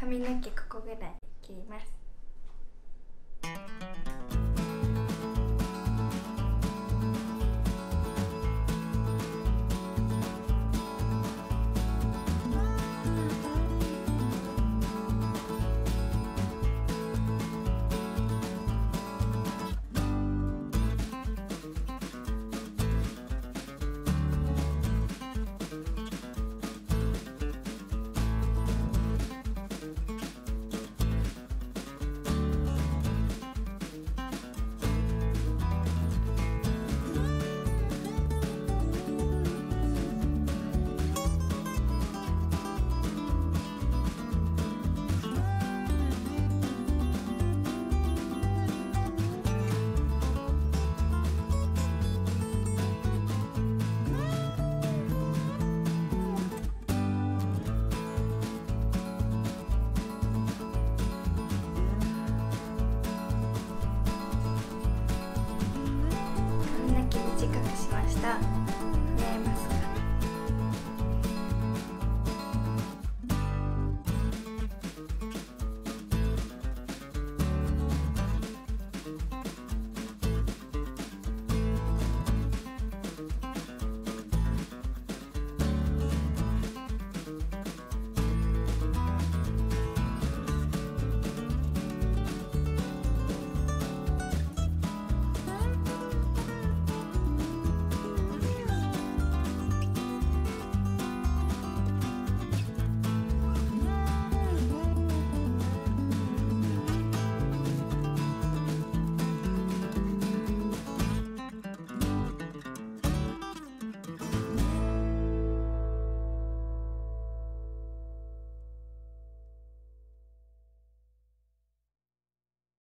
髪の毛ここぐらい切ります。髪の毛短くしました。